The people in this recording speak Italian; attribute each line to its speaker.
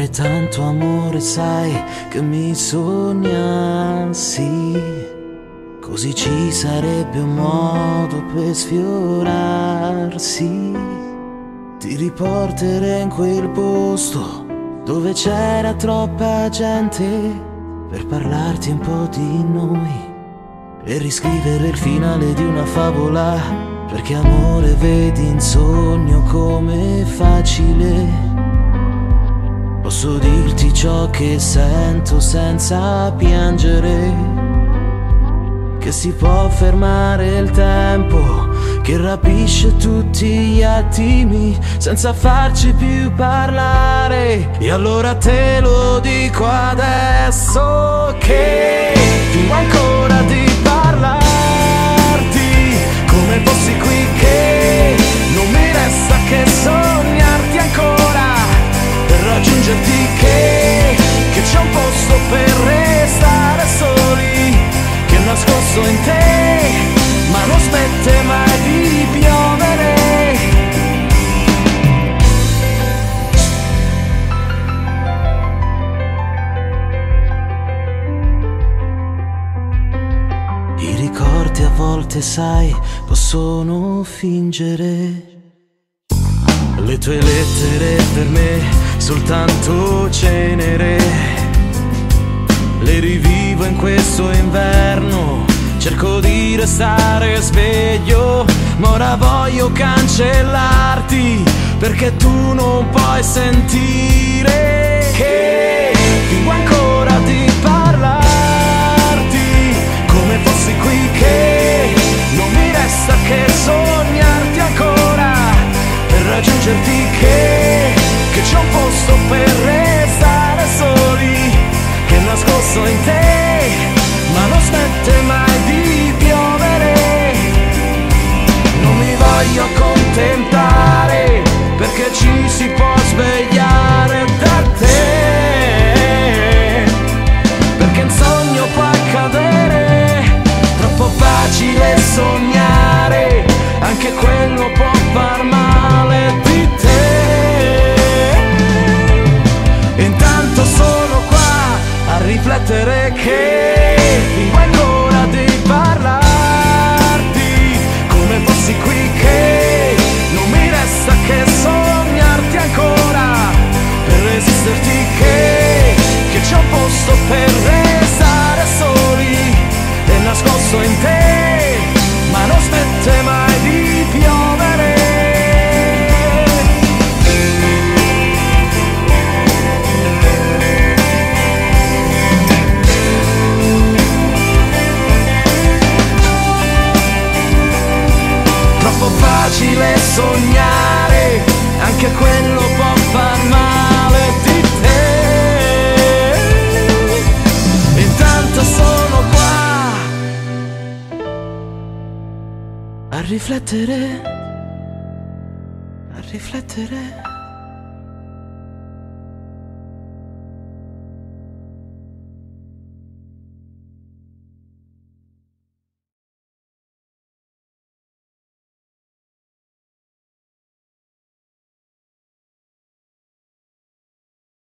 Speaker 1: Vorrei tanto amore, sai, che mi sognassi. Così ci sarebbe un modo per sfiorarsi. Ti riporterei in quel posto dove c'era troppa gente per parlarti un po' di noi e riscrivere il finale di una favola. Perché amore vedi in sogno come facile. Posso dirti ciò che sento senza piangere che si può fermare il tempo che rapisce tutti gli attimi senza farci più parlare. E allora te lo dico adesso che fingo ancora di nascosto in te ma non smette mai di piovere I ricordi a volte, sai, possono fingere. Le tue lettere per me soltanto cenere. Le rivivo in questo inverno. Cerco di restare sveglio, ma ora voglio cancellarti perché tu non puoi sentire che fingo ancora di parlarti come fossi qui che non mi resta che sognarti ancora per raggiungerti riflettere che sognare, anche quello può far male di te. Intanto sono qua a riflettere, a riflettere.